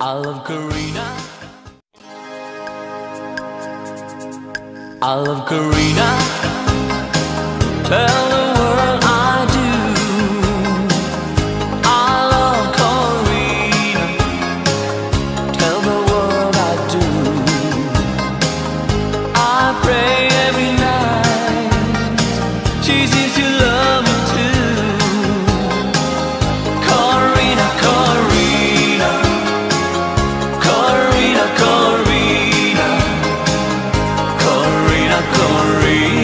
I love Karina. I love Karina. Tell me. memory.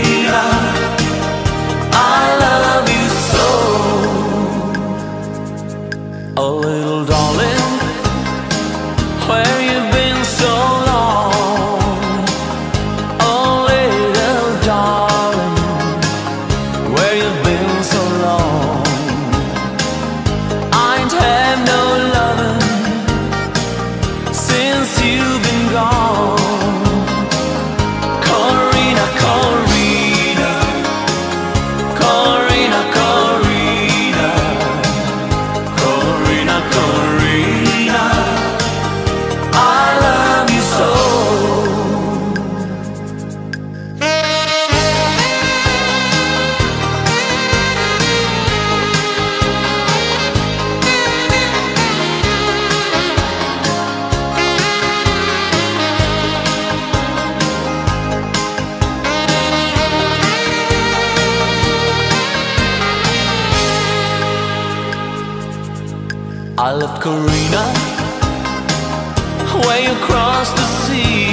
I love Karina, way across the sea.